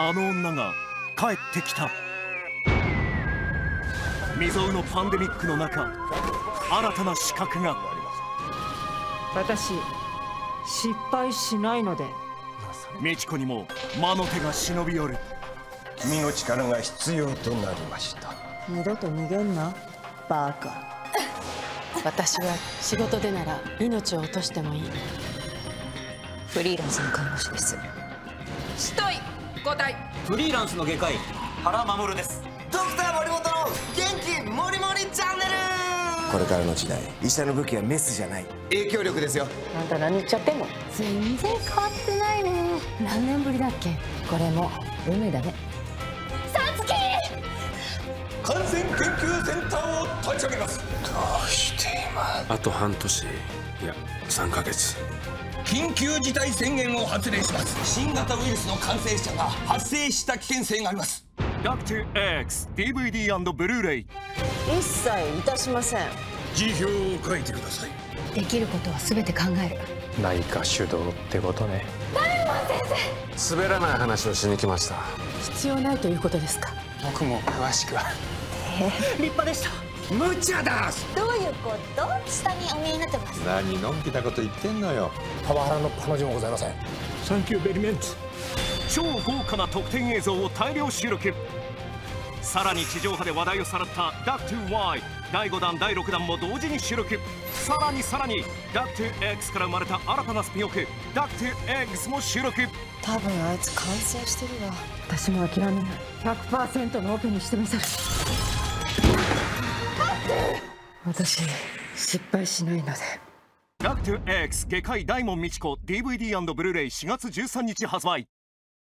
あの女が帰ってきた。未曾有のパンデミックの中新たな資格が。私失敗しないので。美智子にも魔の手が忍び寄る。君の力が必要となりました。二度と逃げんなバカ。私は仕事でなら命を落としてもいい。フリーランスの看護師です。しとい交代。フリーランスの外科医原守です。ドクター森本の元気もりもりチャンネル。これからの時代医者の武器はメスじゃない。影響力ですよ。あんた何言っちゃってんの？全然変わってないね。何年ぶりだっけ？これも。運命だね。感染研究センターを立ち上げます。どうして今。あと半年。いや3ヶ月緊急事態宣言を発令します。新型ウイルスの感染者が発生した危険性があります。ダクト X DVD& ブルーレイ一切いたしません。辞表を書いてください。できることは全て考える。内科主導ってことね。滑らない話をしに来ました。必要ないということですか？僕も詳しくは。立派でした無茶だ。どういうこと？下にお見えになってます。何のんきなこと言ってんのよ。パワハラの彼女もございません。サンキューベリメンツ超豪華な特典映像を大量収録。さらに地上波で話題をさらった「ダクト Y」第5弾第6弾も同時に収録。さらにさらに「ダクト X」から生まれた新たなスピンオフ「ダクト X」も収録。多分あいつ感染してるわ。私も諦めない。100%のオペにしてみせる私失敗しないので。ラクト X 外科医大門みち子 DVD& ブルーレイ4月13日発売。